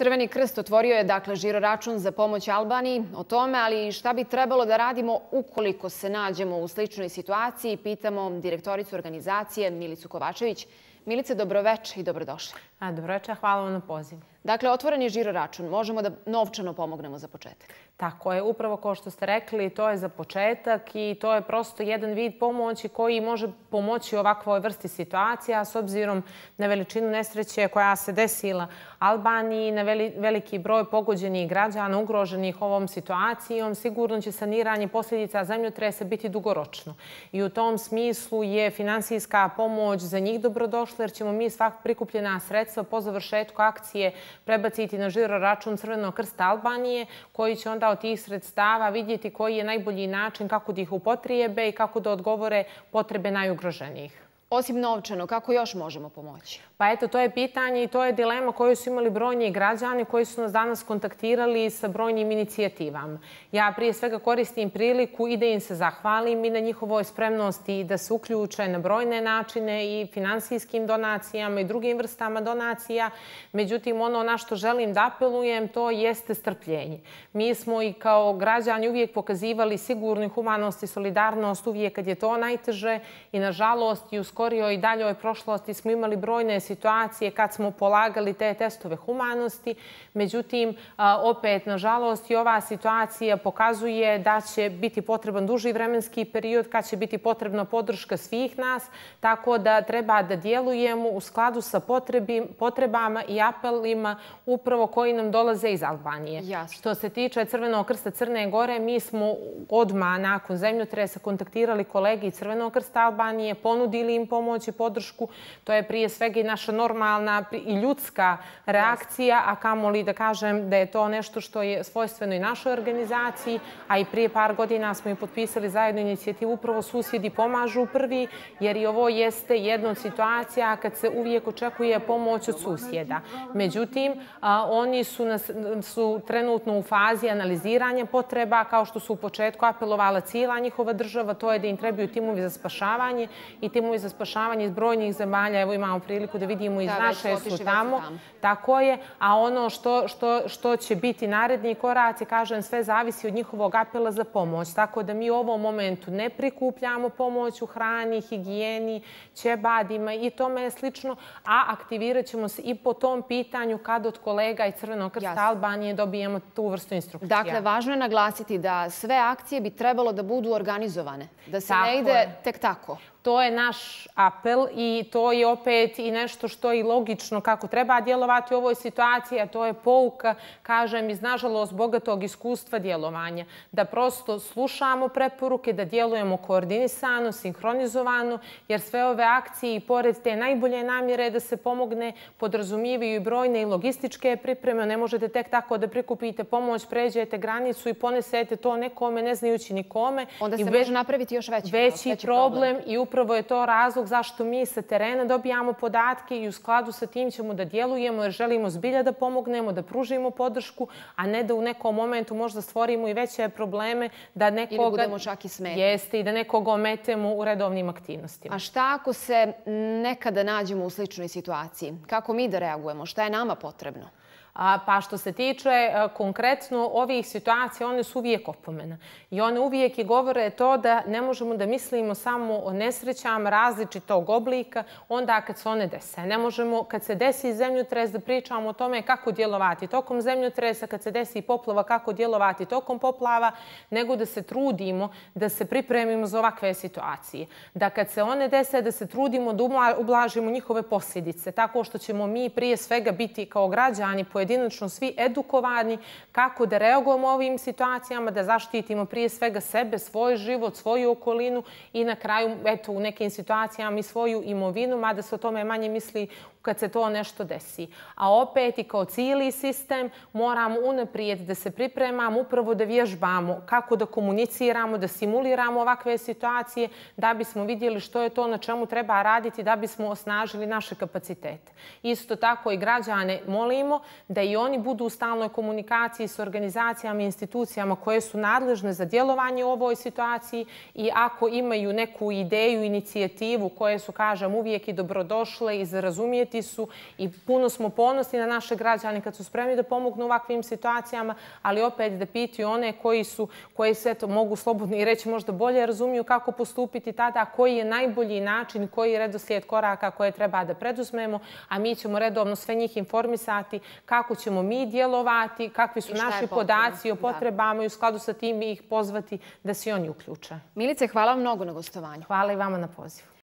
Crveni krst otvorio je dakle žiro račun za pomoć Albaniji o tome, ali šta bi trebalo da radimo ukoliko se nađemo u sličnoj situaciji, pitamo direktoricu organizacije Milicu Kovačević. Milice, dobroveče i dobrodošli. Dobroveče, hvala vam na pozivu. Dakle, otvoren je žiro račun. Možemo da novčano pomognemo za početak. Tako je, upravo kao što ste rekli, to je za početak i to je prosto jedan vid pomoći koji može pomoći ovakvoj vrsti situacija s obzirom na veličinu nesreće koja se desila Albaniji, na veliki broj pogođenih građana ugroženih ovom situacijom. Sigurno će saniranje posljedica zemljotresa biti dugoročno. I u tom smislu je finansijska pomoć za njih dobrodošla jer ćemo mi svak prikupljena sredstva po završetku akcije prebaciti na žiro račun Crvenog krsta Albanije koji će onda od tih sredstava vidjeti koji je najbolji način kako da ih upotrijebe i kako da odgovore potrebe najugroženijih. Osim novčano, kako još možemo pomoći? Pa eto, to je pitanje i to je dilema koju su imali brojni građani koji su nas danas kontaktirali sa brojnim inicijativama. Ja prije svega koristim priliku i da im se zahvalim i na njihovoj spremnosti da se uključe na brojne načine i finansijskim donacijama i drugim vrstama donacija. Međutim, ono na što želim da apelujem, to jeste strpljenje. Mi smo i kao građani uvijek pokazivali sigurnu humanost i solidarnost uvijek kad je to najteže i nažalost i u skorijoj i daljoj prošlosti smo imali brojne situacije kad smo polagali te testove humanosti. Međutim, opet, nažalost, i ova situacija pokazuje da će biti potreban duži vremenski period, kad će biti potrebna podrška svih nas, tako da treba da djelujemo u skladu sa potrebama i apelima upravo koji nam dolaze iz Albanije. Što se tiče Crvenog krsta Crne Gore, mi smo odma nakon zemljotresa kontaktirali kolegi iz Crvenog krsta Albanije, ponudili im pomoć i podršku. To je prije svega i naša normalna i ljudska reakcija, a kamoli da kažem da je to nešto što je svojstveno i našoj organizaciji, a i prije par godina smo i potpisali zajednu inicijativu upravo susjedi pomažu prvi, jer i ovo jeste jedna od situacija kad se uvijek očekuje pomoć od susjeda. Međutim, oni su, su trenutno u fazi analiziranja potreba, kao što su u početku apelovala cijela njihova država, to je da im trebaju timovi za spašavanje i timovi za spašavanje iz brojnih zemalja. Evo imamo priliku da vidimo iz naše su tamo. Tako je. A ono što, što, što će biti naredni koraci, kažem, sve zavisi od njihovog apela za pomoć. Tako da mi u ovom momentu ne prikupljamo pomoć u hrani, higijeni, ćebadima i tome je slično, a aktivirat ćemo se i po tom pitanju kad od kolega i Crvenog krsta Albanije dobijemo tu vrstu instrukcija. Dakle, važno je naglasiti da sve akcije bi trebalo da budu organizovane, da se ne ide tek tako. To je naš apel i to je opet i nešto što je logično kako treba djelovati u ovoj situaciji, a to je pouka, kažem, iz nažalost bogatog iskustva djelovanja. Da prosto slušamo preporuke, da djelujemo koordinisano, sinhronizovano, jer sve ove akcije i pored te najbolje namjere da se pomogne podrazumijevaju i brojne i logističke pripreme. Ne možete tek tako da prikupite pomoć, pređete granicu i ponesete to nekome, ne znajući nikome. Onda se može napraviti još veći, veći problem. I upravo je to razlog zašto mi sa terena dobijamo podatke i u skladu sa tim ćemo da djelujemo jer želimo zbilja da pomognemo, da pružimo podršku, a ne da u nekom momentu možda stvorimo i veće probleme da nekoga... Ili budemo čak i smetni. Jeste i da nekoga ometemo u redovnim aktivnostima. A šta ako se nekada nađemo u sličnoj situaciji? Kako mi da reagujemo? Šta je nama potrebno? Pa što se tiče e, konkretno ovih situacija, one su uvijek opomena. I one uvijek i govore to da ne možemo da mislimo samo o nesrećama različitog oblika onda kad se one dese. Ne možemo kad se desi zemljotres da pričamo o tome kako djelovati tokom zemljotresa, kad se desi poplava kako djelovati tokom poplava, nego da se trudimo da se pripremimo za ovakve situacije. Da kad se one dese, da se trudimo da ublažimo njihove posljedice. Tako što ćemo mi prije svega biti kao građani pojedinci pojedinačno svi edukovani kako da reagujemo u ovim situacijama, da zaštitimo prije svega sebe, svoj život, svoju okolinu i na kraju, eto, u nekim situacijama i svoju imovinu, mada se o tome manje misli kad se to nešto desi. A opet i kao cijeli sistem moramo unaprijed da se pripremamo, upravo da vježbamo kako da komuniciramo, da simuliramo ovakve situacije, da bismo vidjeli što je to na čemu treba raditi, da bismo osnažili naše kapacitete. Isto tako i građane molimo da i oni budu u stalnoj komunikaciji s organizacijama i institucijama koje su nadležne za djelovanje u ovoj situaciji i ako imaju neku ideju, inicijativu koje su, kažem, uvijek i dobrodošle i zarazumijeti su i puno smo ponosni na naše građane kad su spremni da pomognu u ovakvim situacijama, ali opet da pitaju one koji su, koji se to mogu slobodno i reći možda bolje razumiju kako postupiti tada, koji je najbolji način, koji je redoslijed koraka koje treba da preduzmemo, a mi ćemo redovno sve njih informisati kako ćemo mi djelovati, kakvi su naši podaci o potrebama i u skladu sa tim ih pozvati da se oni uključe. Milice, hvala vam mnogo na gostovanju. Hvala i vama na pozivu.